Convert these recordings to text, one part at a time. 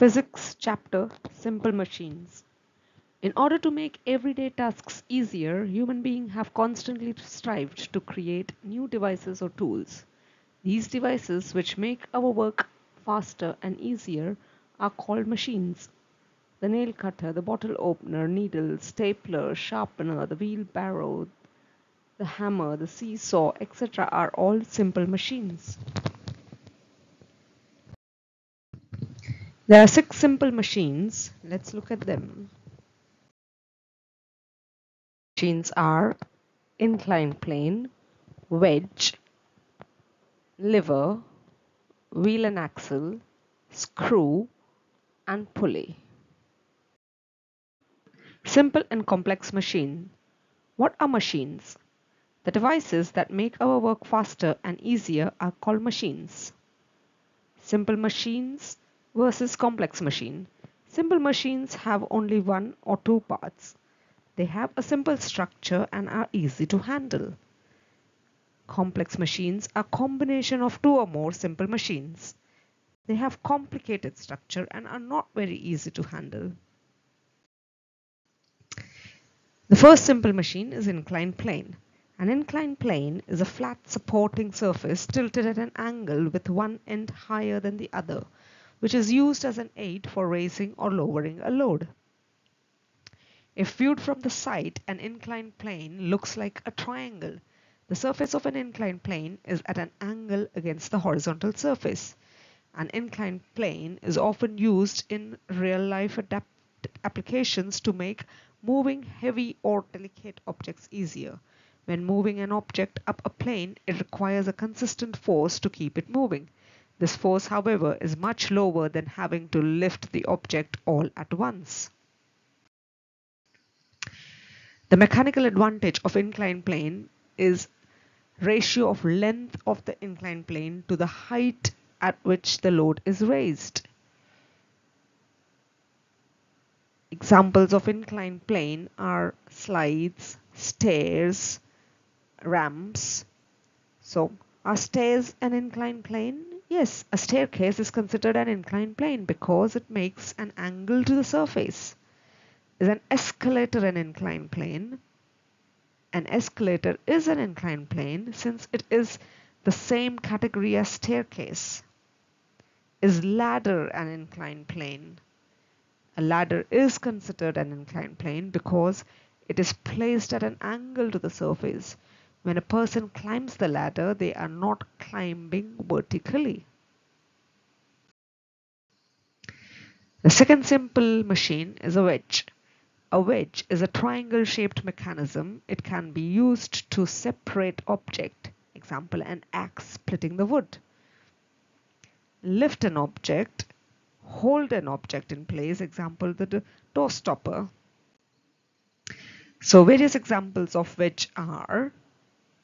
Physics chapter Simple Machines. In order to make everyday tasks easier, human beings have constantly strived to create new devices or tools. These devices, which make our work faster and easier, are called machines. The nail cutter, the bottle opener, needle, stapler, sharpener, the wheelbarrow, the hammer, the seesaw, etc. are all simple machines. There are six simple machines. Let's look at them. Machines are inclined plane, wedge, lever, wheel and axle, screw, and pulley. Simple and complex machine. What are machines? The devices that make our work faster and easier are called machines. Simple machines versus complex machine. Simple machines have only one or two parts. They have a simple structure and are easy to handle. Complex machines are combination of two or more simple machines. They have complicated structure and are not very easy to handle. The first simple machine is inclined plane. An inclined plane is a flat supporting surface tilted at an angle with one end higher than the other which is used as an aid for raising or lowering a load. If viewed from the side, an inclined plane looks like a triangle. The surface of an inclined plane is at an angle against the horizontal surface. An inclined plane is often used in real-life applications to make moving heavy or delicate objects easier. When moving an object up a plane, it requires a consistent force to keep it moving. This force, however, is much lower than having to lift the object all at once. The mechanical advantage of inclined plane is ratio of length of the inclined plane to the height at which the load is raised. Examples of inclined plane are slides, stairs, ramps. So are stairs an inclined plane? Yes, a staircase is considered an inclined plane because it makes an angle to the surface. Is an escalator an inclined plane? An escalator is an inclined plane since it is the same category as staircase. Is ladder an inclined plane? A ladder is considered an inclined plane because it is placed at an angle to the surface when a person climbs the ladder, they are not climbing vertically. The second simple machine is a wedge. A wedge is a triangle shaped mechanism. It can be used to separate object, example an axe splitting the wood. Lift an object, hold an object in place, example the door stopper. So various examples of wedge are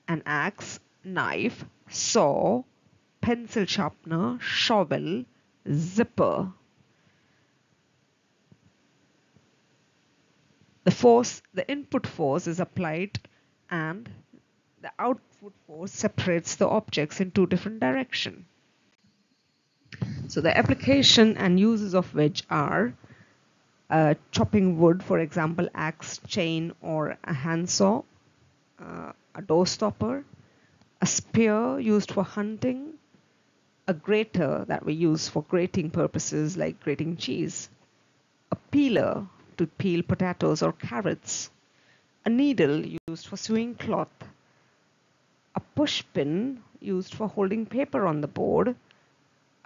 an axe, knife, saw, pencil sharpener, shovel, zipper. The force, the input force is applied and the output force separates the objects in two different directions. So the application and uses of which are uh, chopping wood, for example, axe, chain, or a handsaw, uh, a door stopper, a spear used for hunting, a grater that we use for grating purposes like grating cheese, a peeler to peel potatoes or carrots, a needle used for sewing cloth, a pushpin used for holding paper on the board,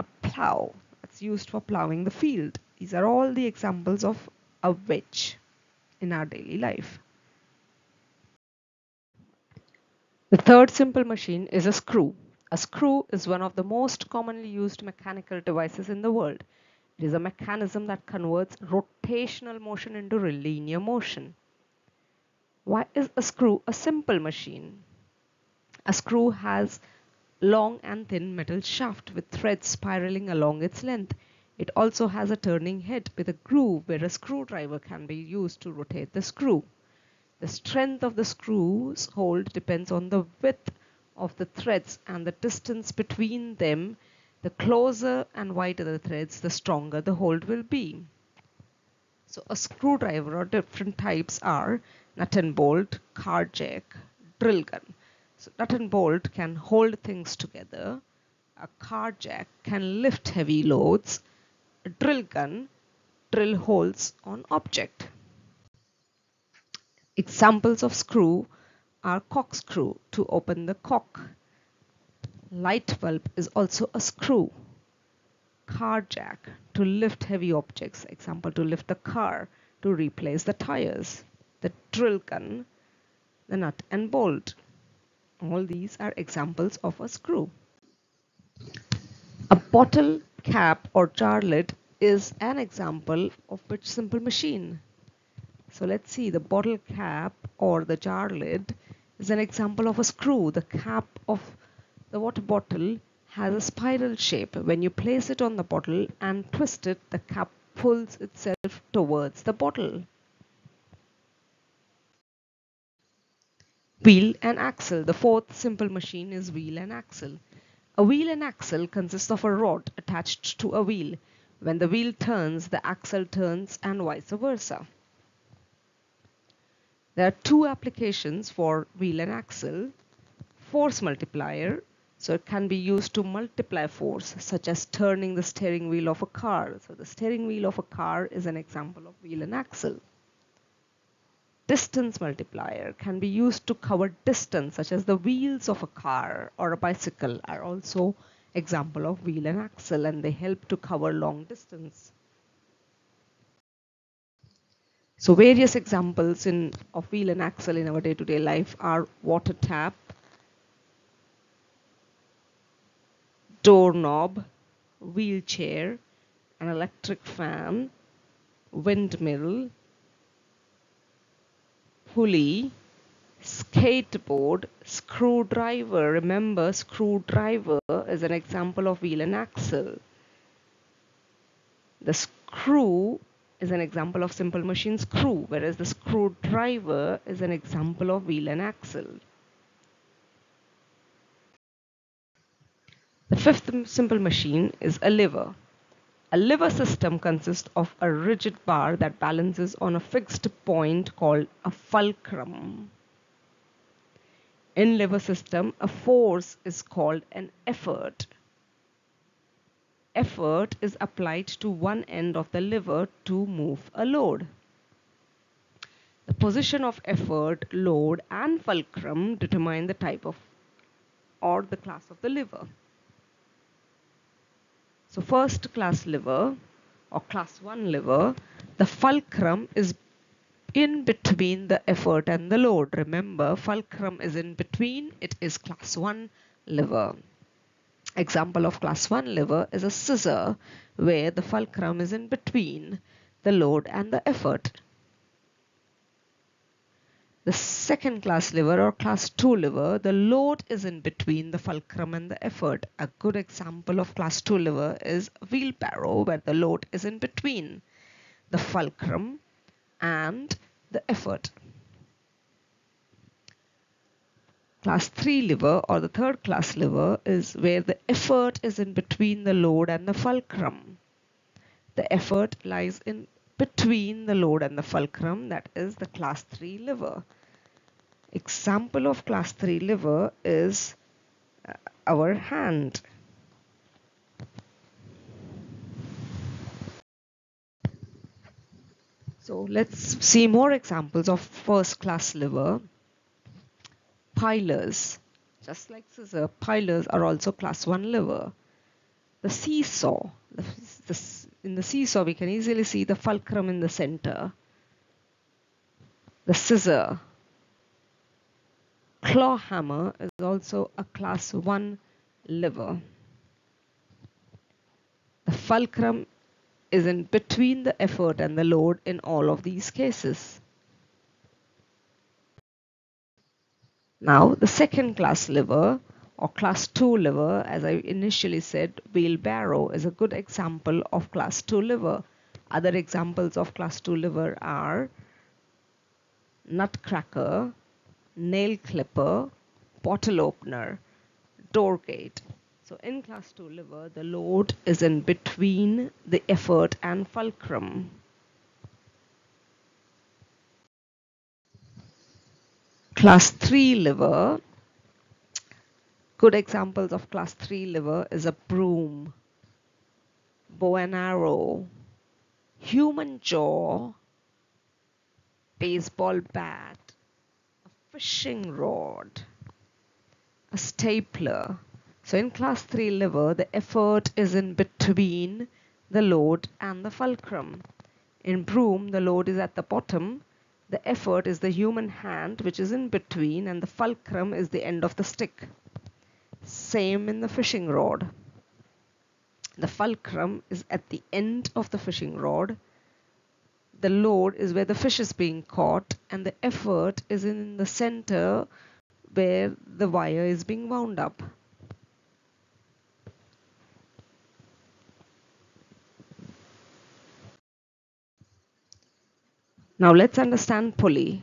a plow that's used for plowing the field. These are all the examples of a wedge in our daily life. The third simple machine is a screw. A screw is one of the most commonly used mechanical devices in the world. It is a mechanism that converts rotational motion into linear motion. Why is a screw a simple machine? A screw has long and thin metal shaft with threads spiraling along its length. It also has a turning head with a groove where a screwdriver can be used to rotate the screw. The strength of the screws hold depends on the width of the threads and the distance between them The closer and wider the threads, the stronger the hold will be. So a screwdriver or different types are nut and bolt, car jack, drill gun. So nut and bolt can hold things together. A car jack can lift heavy loads. A drill gun drill holes on object. Examples of screw are corkscrew to open the cork. Light bulb is also a screw. Car jack to lift heavy objects, example to lift the car, to replace the tires. The drill gun, the nut and bolt. All these are examples of a screw. A bottle cap or jar lid is an example of which simple machine. So let's see the bottle cap or the jar lid is an example of a screw. The cap of the water bottle has a spiral shape. When you place it on the bottle and twist it, the cap pulls itself towards the bottle. Wheel and axle. The fourth simple machine is wheel and axle. A wheel and axle consists of a rod attached to a wheel. When the wheel turns, the axle turns and vice versa. There are two applications for wheel and axle. Force multiplier so it can be used to multiply force, such as turning the steering wheel of a car. So the steering wheel of a car is an example of wheel and axle. Distance multiplier can be used to cover distance, such as the wheels of a car or a bicycle are also example of wheel and axle and they help to cover long distance. So various examples in of wheel and axle in our day-to-day -day life are water tap, doorknob, wheelchair, an electric fan, windmill, pulley, skateboard, screwdriver. Remember, screwdriver is an example of wheel and axle. The screw is an example of simple machine screw, whereas the screwdriver is an example of wheel and axle. The fifth simple machine is a lever. A lever system consists of a rigid bar that balances on a fixed point called a fulcrum. In lever system, a force is called an effort. Effort is applied to one end of the lever to move a load. The position of effort, load and fulcrum determine the type of or the class of the lever. So first class lever or class 1 lever, the fulcrum is in between the effort and the load. Remember, fulcrum is in between, it is class 1 lever. Example of class 1 lever is a scissor where the fulcrum is in between the load and the effort. The second class lever or class 2 lever, the load is in between the fulcrum and the effort. A good example of class 2 lever is wheelbarrow where the load is in between the fulcrum and the effort. Class 3 lever or the third class lever is where the effort is in between the load and the fulcrum. The effort lies in between the load and the fulcrum that is the class 3 lever. Example of class 3 lever is uh, our hand. So let's see more examples of first class lever. Pilers, just like scissor, pilers are also class 1 lever. The seesaw, the, the in the seesaw we can easily see the fulcrum in the center. The scissor. Claw hammer is also a class 1 lever. The fulcrum is in between the effort and the load in all of these cases. Now the second class lever or class 2 lever as I initially said wheelbarrow is a good example of class 2 lever. Other examples of class 2 lever are nutcracker, nail clipper, bottle opener, door gate. So in class 2 lever, the load is in between the effort and fulcrum. Class 3 lever, good examples of class 3 lever is a broom, bow and arrow, human jaw, baseball bat, a fishing rod, a stapler. So in class 3 lever, the effort is in between the load and the fulcrum. In broom, the load is at the bottom. The effort is the human hand, which is in between, and the fulcrum is the end of the stick. Same in the fishing rod. The fulcrum is at the end of the fishing rod. The load is where the fish is being caught, and the effort is in the center where the wire is being wound up. Now let's understand pulley.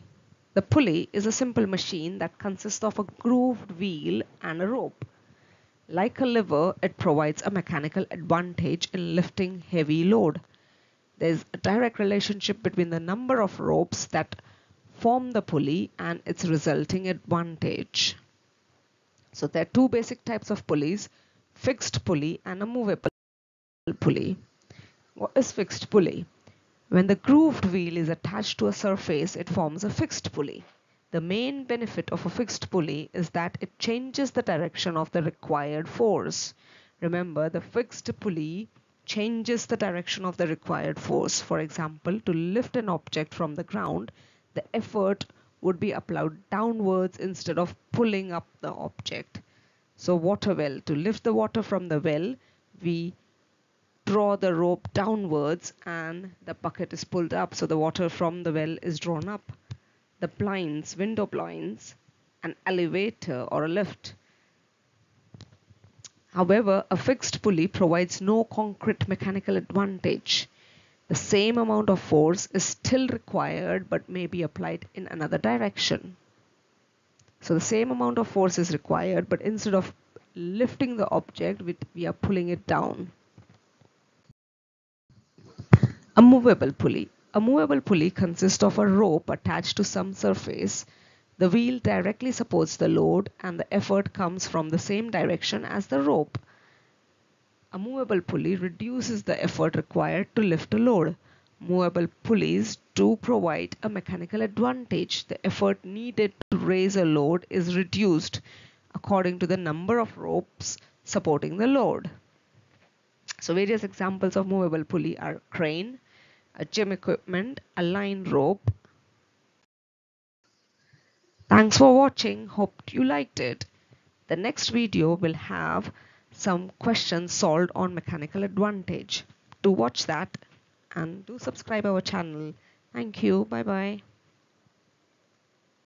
The pulley is a simple machine that consists of a grooved wheel and a rope. Like a lever, it provides a mechanical advantage in lifting heavy load. There is a direct relationship between the number of ropes that form the pulley and its resulting advantage. So there are two basic types of pulleys, fixed pulley and a movable pulley. What is fixed pulley? When the grooved wheel is attached to a surface, it forms a fixed pulley. The main benefit of a fixed pulley is that it changes the direction of the required force. Remember, the fixed pulley changes the direction of the required force. For example, to lift an object from the ground, the effort would be applied downwards instead of pulling up the object. So water well, to lift the water from the well, we draw the rope downwards and the bucket is pulled up so the water from the well is drawn up. The blinds, window blinds, an elevator or a lift. However, a fixed pulley provides no concrete mechanical advantage. The same amount of force is still required but may be applied in another direction. So the same amount of force is required but instead of lifting the object we are pulling it down. A movable pulley. A movable pulley consists of a rope attached to some surface. The wheel directly supports the load and the effort comes from the same direction as the rope. A movable pulley reduces the effort required to lift a load. Movable pulleys do provide a mechanical advantage. The effort needed to raise a load is reduced according to the number of ropes supporting the load. So various examples of movable pulley are crane, a gym equipment, a line rope. Thanks for watching. Hope you liked it. The next video will have some questions solved on mechanical advantage. Do watch that and do subscribe our channel. Thank you. Bye bye.